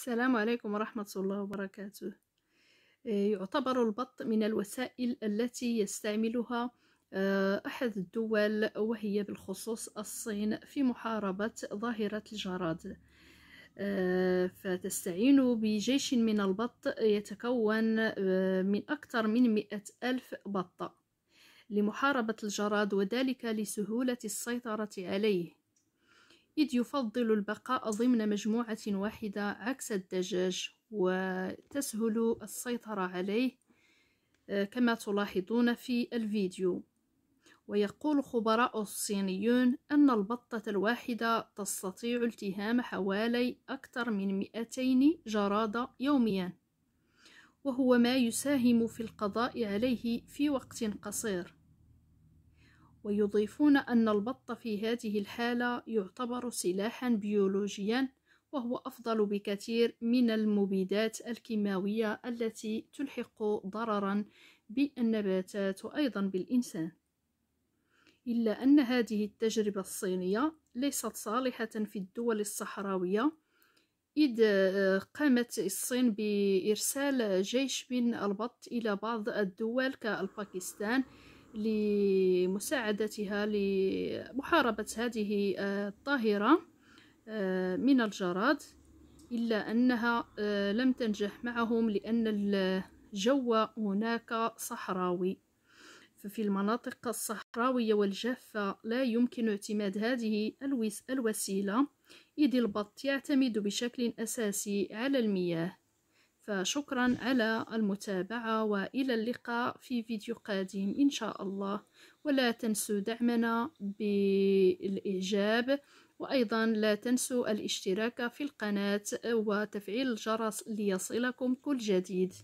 السلام عليكم ورحمة الله وبركاته. آه، يعتبر البط من الوسائل التي يستعملها آه، أحد الدول وهي بالخصوص الصين في محاربة ظاهرة الجراد. آه، فتستعين بجيش من البط يتكون من أكثر من مئة ألف بطة لمحاربة الجراد وذلك لسهولة السيطرة عليه. إذ يفضل البقاء ضمن مجموعة واحدة عكس الدجاج وتسهل السيطرة عليه آه، كما تلاحظون في الفيديو. ويقول خبراء الصينيون أن البطة الواحدة تستطيع التهام حوالي أكثر من 200 جرادة يوميا وهو ما يساهم في القضاء عليه في وقت قصير. ويضيفون أن البط في هذه الحالة يعتبر سلاحا بيولوجيا وهو أفضل بكثير من المبيدات الكيماوية التي تلحق ضررا بالنباتات وأيضا بالإنسان. إلا أن هذه التجربة الصينية ليست صالحة في الدول الصحراوية إذ قامت الصين بإرسال جيش من البط إلى بعض الدول كالباكستان لمساعدتها لمحاربة هذه الظاهرة آه، من الجراد إلا أنها آه، لم تنجح معهم لأن الجو هناك صحراوي. ففي المناطق الصحراوية والجافة لا يمكن اعتماد هذه الوسيلة. إذ البط يعتمد بشكل أساسي على المياه. فشكرا على المتابعة وإلى اللقاء في فيديو قادم إن شاء الله. ولا تنسوا دعمنا بالإعجاب وأيضا لا تنسوا الاشتراك في القناة وتفعيل الجرس ليصلكم كل جديد.